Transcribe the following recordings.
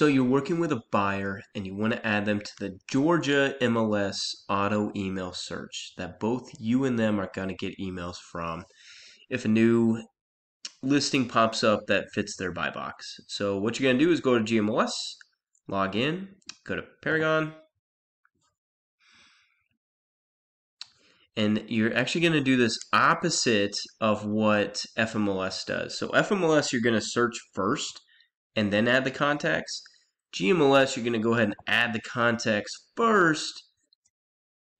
So you're working with a buyer and you want to add them to the Georgia MLS auto email search that both you and them are going to get emails from if a new listing pops up that fits their buy box. So what you're going to do is go to GMLS, log in, go to Paragon, and you're actually going to do this opposite of what FMLS does. So FMLS, you're going to search first and then add the contacts. GMLS, you're going to go ahead and add the context first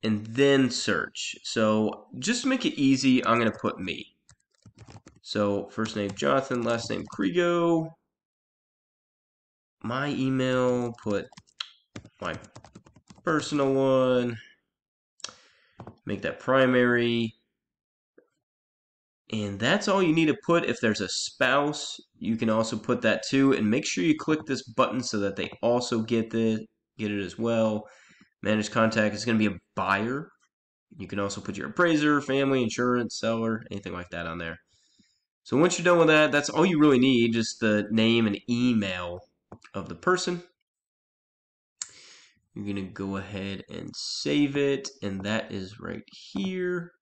and then search. So just to make it easy, I'm going to put me. So first name Johnathan, last name Crego. My email, put my personal one. Make that primary. And that's all you need to put. If there's a spouse, you can also put that too. And make sure you click this button so that they also get the get it as well. Manage contact is going to be a buyer. You can also put your appraiser, family, insurance, seller, anything like that on there. So once you're done with that, that's all you really need, just the name and email of the person. You're going to go ahead and save it, and that is right here.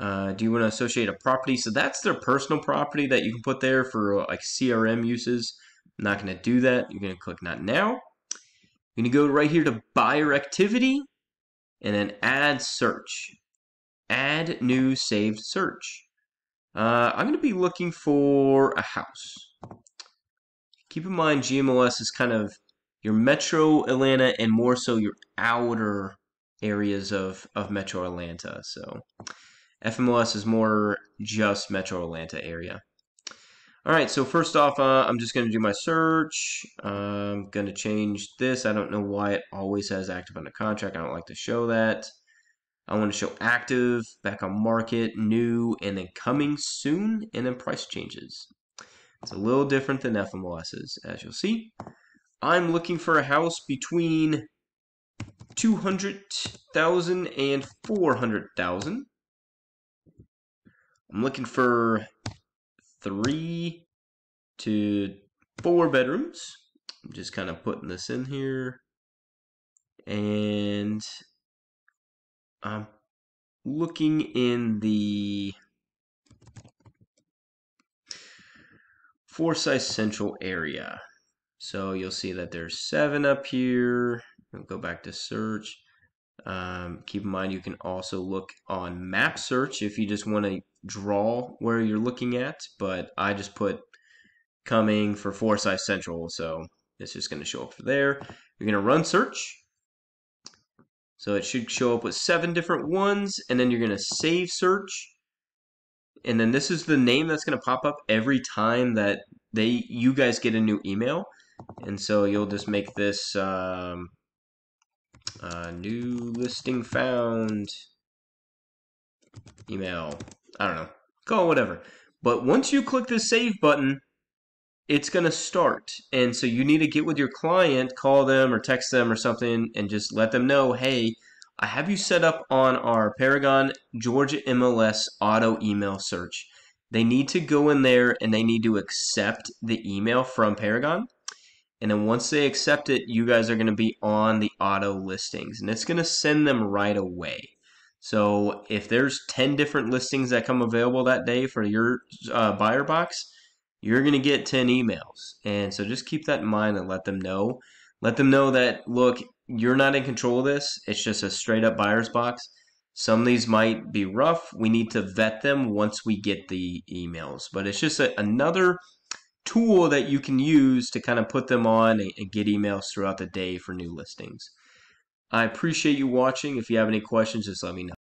Uh, do you want to associate a property? So that's their personal property that you can put there for like CRM uses. I'm not going to do that. You're going to click not now. You're going to go right here to buyer activity and then add search. Add new saved search. Uh, I'm going to be looking for a house. Keep in mind GMLS is kind of your metro Atlanta and more so your outer areas of, of metro Atlanta. So FMLS is more just metro Atlanta area. All right, so first off, uh, I'm just going to do my search. I'm going to change this. I don't know why it always has active under contract. I don't like to show that. I want to show active, back on market, new, and then coming soon, and then price changes. It's a little different than FMLS's, as you'll see. I'm looking for a house between 200,000 and 400,000. I'm looking for three to four bedrooms. I'm just kind of putting this in here. And I'm looking in the Forsyth Central area. So you'll see that there's seven up here. I'll go back to search. Um, keep in mind you can also look on map search if you just want to draw where you're looking at, but I just put coming for Forsyth Central, so it's just going to show up for there. You're going to run search. So it should show up with seven different ones, and then you're going to save search. And then this is the name that's going to pop up every time that they you guys get a new email. And so you'll just make this um, uh, new listing found email. I don't know. Call it whatever. But once you click the save button, it's going to start. And so you need to get with your client, call them or text them or something, and just let them know, hey, I have you set up on our Paragon Georgia MLS auto email search. They need to go in there and they need to accept the email from Paragon. And then once they accept it, you guys are going to be on the auto listings. And it's going to send them right away. So if there's 10 different listings that come available that day for your uh, buyer box, you're going to get 10 emails. And so just keep that in mind and let them know. Let them know that, look, you're not in control of this. It's just a straight up buyer's box. Some of these might be rough. We need to vet them once we get the emails. But it's just a, another tool that you can use to kind of put them on and, and get emails throughout the day for new listings. I appreciate you watching. If you have any questions, just let me know.